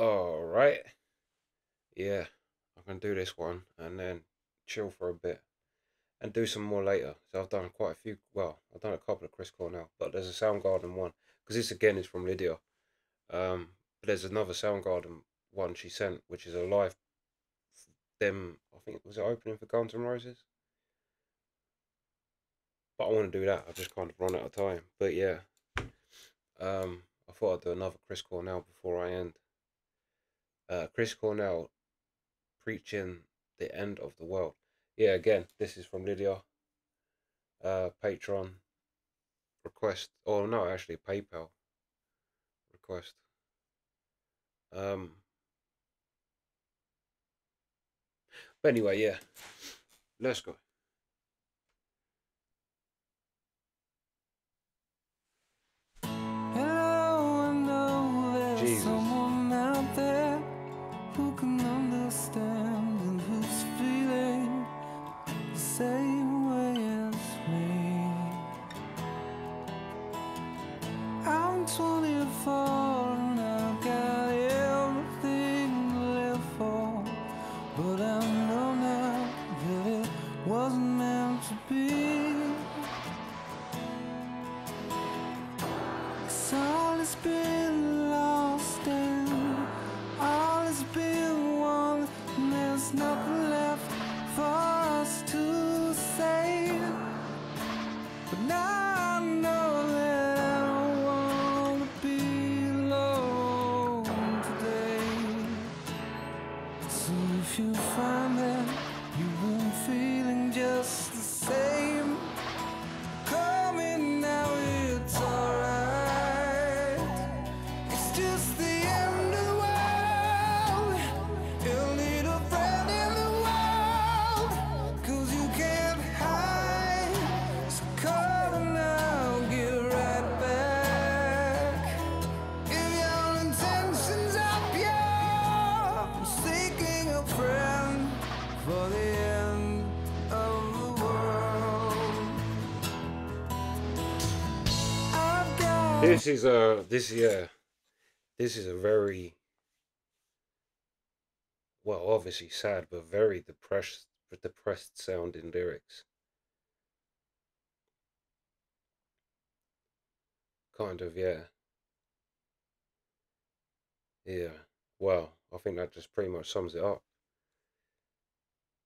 All right. Yeah, I can do this one and then chill for a bit and do some more later. So I've done quite a few. Well, I've done a couple of Chris Cornell, but there's a Soundgarden one because this again is from Lydia. Um, but there's another Soundgarden one she sent, which is a live. Them, I think was it opening for Guns N' Roses. But I want to do that. I just kind of run out of time. But yeah, um, I thought I'd do another Chris Cornell before I end. Chris Cornell preaching the end of the world. Yeah, again, this is from Lydia. Uh, Patreon request. Oh no, actually PayPal request. Um. But anyway, yeah. Let's go. And This is a this yeah, this is a very well, obviously sad, but very depressed, depressed sounding lyrics. Kind of, yeah, yeah. Well, I think that just pretty much sums it up.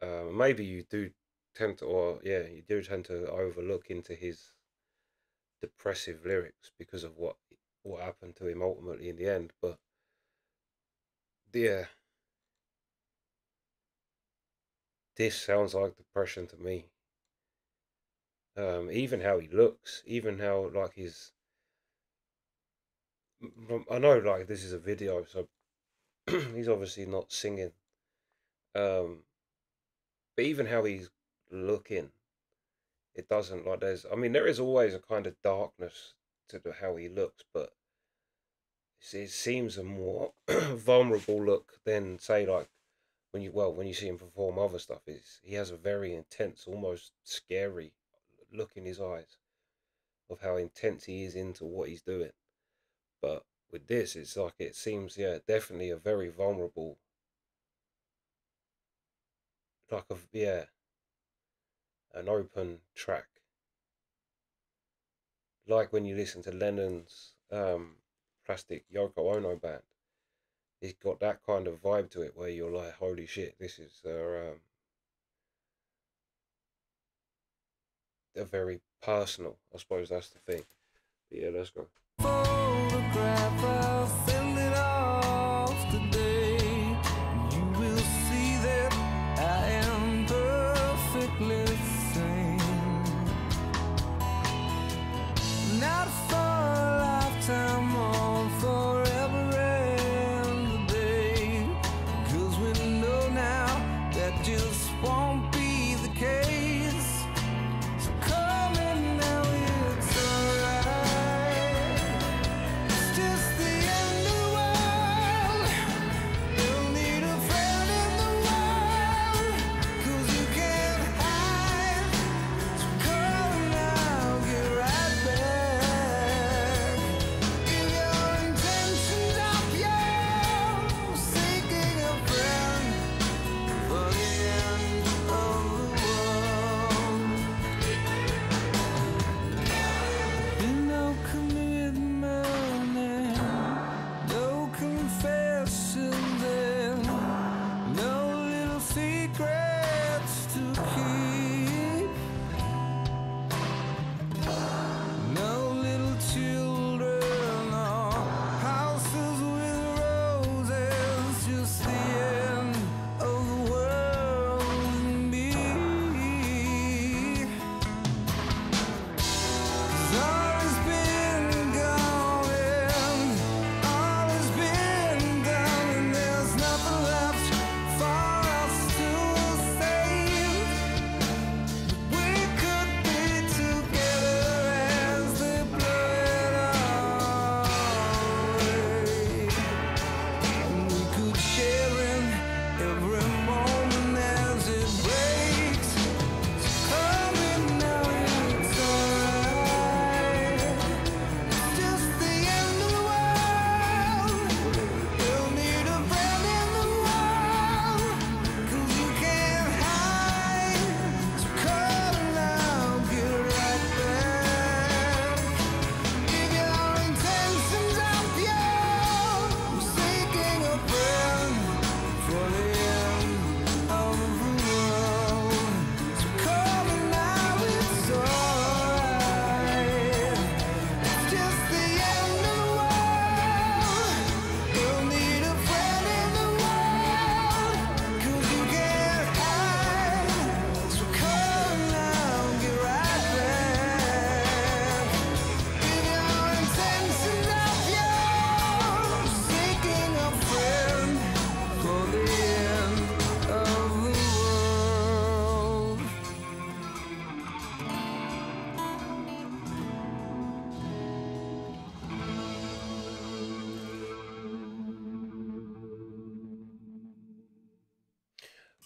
Uh, maybe you do tend to, or yeah, you do tend to overlook into his depressive lyrics because of what what happened to him ultimately in the end. But yeah, this sounds like depression to me. Um, even how he looks, even how like his. I know like this is a video, so he's obviously not singing. Um, but even how he's looking, it doesn't like there's. I mean, there is always a kind of darkness to the, how he looks, but it seems a more vulnerable look than say like when you well when you see him perform other stuff. Is he has a very intense, almost scary look in his eyes of how intense he is into what he's doing. But with this, it's like it seems yeah definitely a very vulnerable. Like a yeah, an open track. Like when you listen to Lennon's um, Plastic Yoko Ono band, it's got that kind of vibe to it where you're like, holy shit, this is uh, um, a very personal. I suppose that's the thing. But yeah, let's go.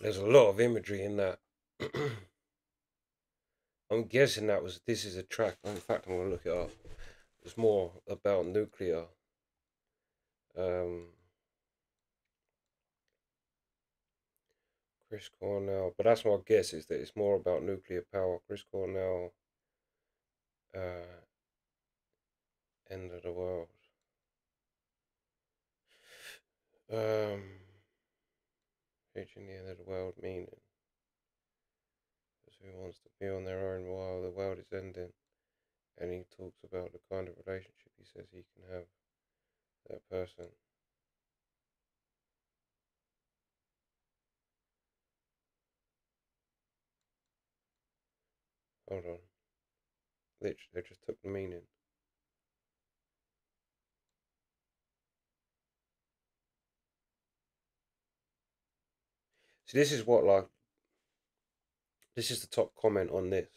There's a lot of imagery in that. I'm guessing that was this is a track. In fact, I'm gonna look it up. It's more about nuclear. Um, Chris Cornell, but that's my guess is that it's more about nuclear power. Chris Cornell, uh, end of the world. Um, end of the world meaning. Because who wants to be on their own while the world is ending? And he talks about the kind of relationship he says he can have that person. Hold on. Literally, they just took the meaning. See, this is what like. This is the top comment on this.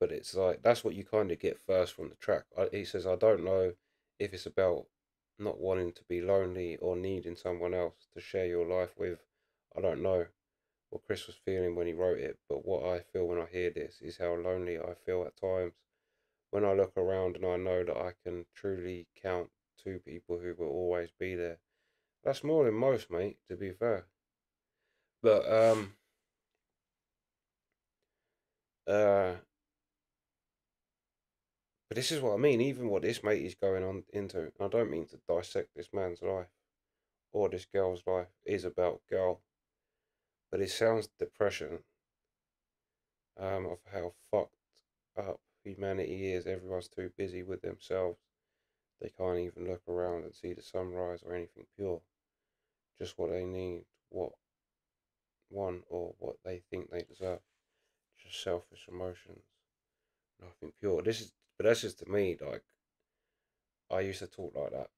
But it's like that's what you kind of get first from the track. I, he says, "I don't know if it's about not wanting to be lonely or needing someone else to share your life with. I don't know what Chris was feeling when he wrote it, but what I feel when I hear this is how lonely I feel at times when I look around and I know that I can truly count two people who will always be there. That's more than most, mate, to be fair. But um uh but this is what I mean, even what this mate is going on into, I don't mean to dissect this man's life or this girl's life is about girl. But it sounds depression um, of how fucked up humanity is. Everyone's too busy with themselves. They can't even look around and see the sunrise or anything pure. Just what they need, what one or what they think they deserve. Just selfish emotions. Nothing pure. This is but that's just to me, like I used to talk like that.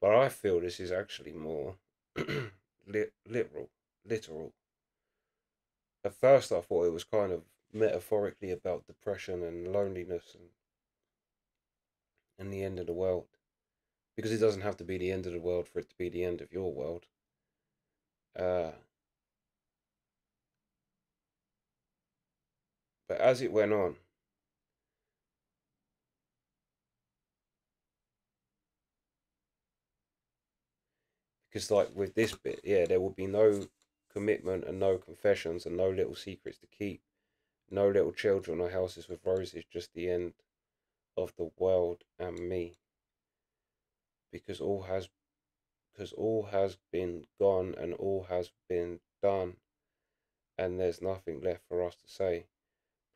But I feel this is actually more lit, literal literal. At first, I thought it was kind of metaphorically about depression and loneliness and and the end of the world, because it doesn't have to be the end of the world for it to be the end of your world. Uh, but as it went on, because like with this bit, yeah, there will be no commitment and no confessions and no little secrets to keep, no little children or houses with roses, just the end of the world and me. Because all has because all has been gone and all has been done and there's nothing left for us to say.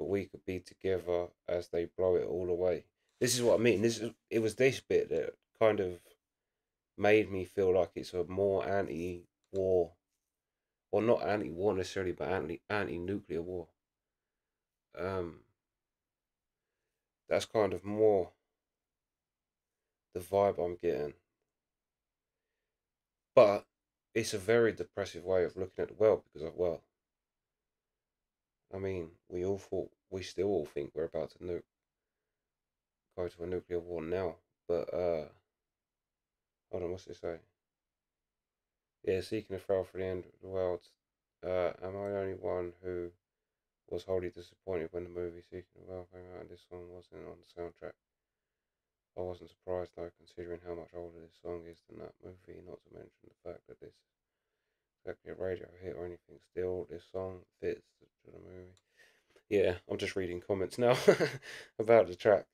But we could be together as they blow it all away. This is what I mean. This is it was this bit that kind of made me feel like it's a more anti-war or not anti-war necessarily, but anti anti-nuclear war. Um, that's kind of more the vibe I'm getting. But it's a very depressive way of looking at the world because of well, I mean, we all thought we still all think we're about to nuke go to a nuclear war now, but uh, hold on, what's it say? yeah, seeking a thrill for the end of the world. Uh, am I the only one who was wholly disappointed when the movie Seeking a Friend came out and this song wasn't on the soundtrack? I wasn't surprised though, considering how much older this song is than that movie, not to mention the fact that this a radio hit or anything. Still, this song fits to the movie. Yeah, I'm just reading comments now about the track.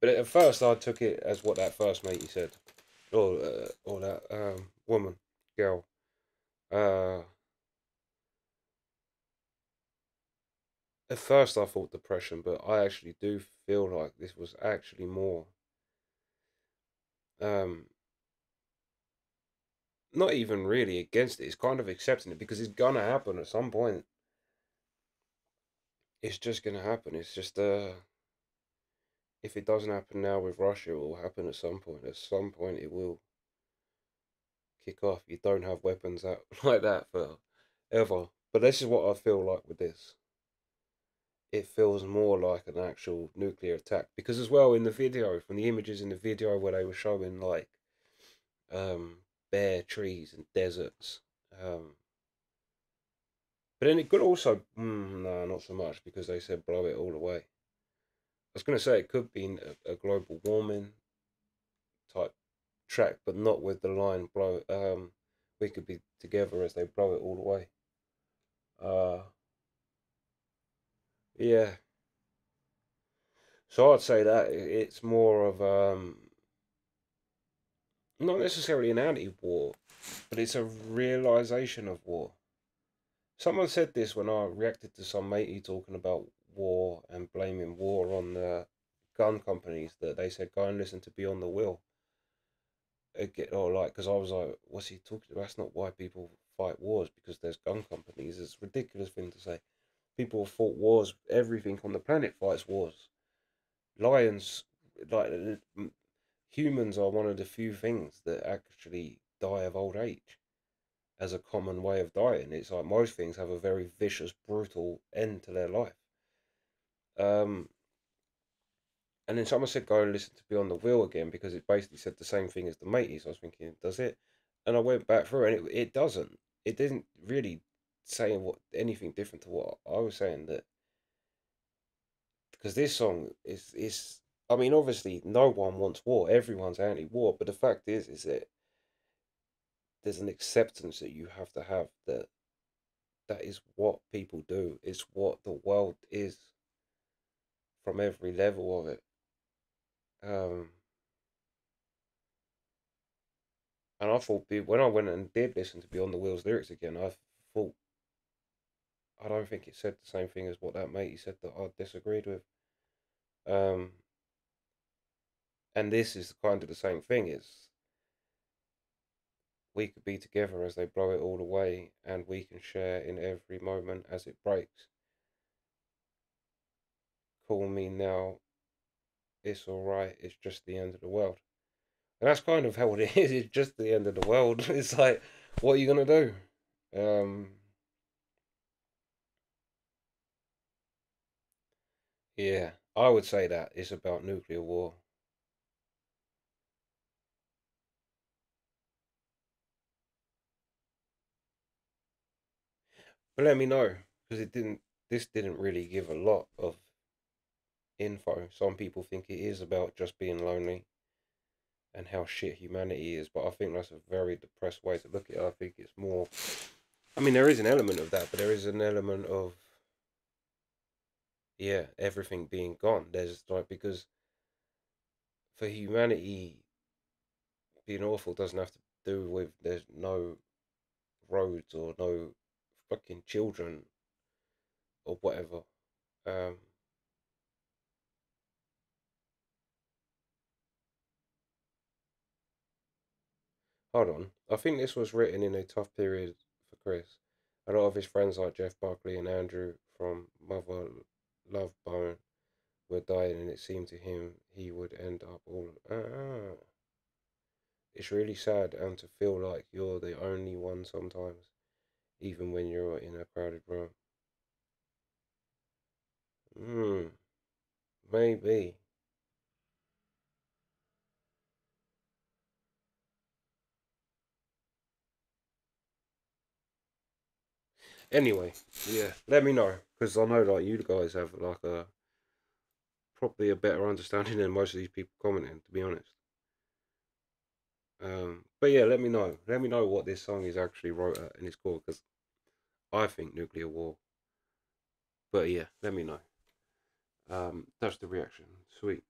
But at first, I took it as what that first matey said, or uh, or that um, woman girl. Uh, at first, I thought depression, but I actually do feel like this was actually more. Um, not even really against it. It's kind of accepting it because it's gonna happen at some point. It's just gonna happen. It's just uh if it doesn't happen now with Russia, it will happen at some point. At some point it will kick off. You don't have weapons out like that for ever. But this is what I feel like with this. It feels more like an actual nuclear attack because as well in the video, from the images in the video where they were showing like um bare trees and deserts, um, But then it could also, mm, no, not so much because they said blow it all away. I was going to say it could be a, a, global warming type track, but not with the line blow. Um, we could be together as they blow it all away. Uh, yeah. So I'd say that it's more of um, not necessarily an anti-war, but it's a realization of war. Someone said this when I reacted to some matey talking about war and blaming war on the gun companies that they said go and listen to Beyond the Wheel. Get or like because I was like, what's he talking about? That's not why people fight wars because there's gun companies. It's a ridiculous thing to say. People have fought wars. Everything on the planet fights wars. Lions, like humans, are one of the few things that actually die of old age as a common way of dying. It's like most things have a very vicious, brutal end to their life. Um, and then someone said, go and listen to Beyond the Wheel again because it basically said the same thing as the mateys. I was thinking, does it? And I went back through and it, it doesn't. It didn't really say what anything different to what I was saying that because this song is is I mean obviously no one wants war. Everyone's anti-war but the fact is is that there's an acceptance that you have to have that that is what people do. It's what the world is from every level of it. Um and I thought when I went and did listen to Beyond the Wheels lyrics again I thought I don't think it said the same thing as what that mate he said that I disagreed with. Um and this is kind of the same thing is we could be together as they blow it all away, and we can share in every moment as it breaks. Call me now, it's alright, it's just the end of the world. And that's kind of how it is, it's just the end of the world. It's like, what are you going to do? Um, yeah, I would say that it's about nuclear war. But let me know because it didn't. This didn't really give a lot of info. Some people think it is about just being lonely and how shit humanity is, but I think that's a very depressed way to look at it. I think it's more. I mean, there is an element of that, but there is an element of yeah, everything being gone. There's like because for humanity being awful doesn't have to do with there's no roads or no fucking children or whatever. Um, hold on. I think this was written in a tough period for Chris. A lot of his friends like Jeff Buckley and Andrew from Mother Love Bone were dying and it seemed to him he would end up all ah. It's really sad and to feel like you're the only one sometimes even when you're in a crowded room. Hmm, maybe. Anyway, yeah, let me know because I know like you guys have like a probably a better understanding than most of these people commenting. To be honest. Um, but yeah, let me know. Let me know what this song is actually wrote at and it's called because I think nuclear war. But yeah, let me know. Um, that's the reaction. Sweet.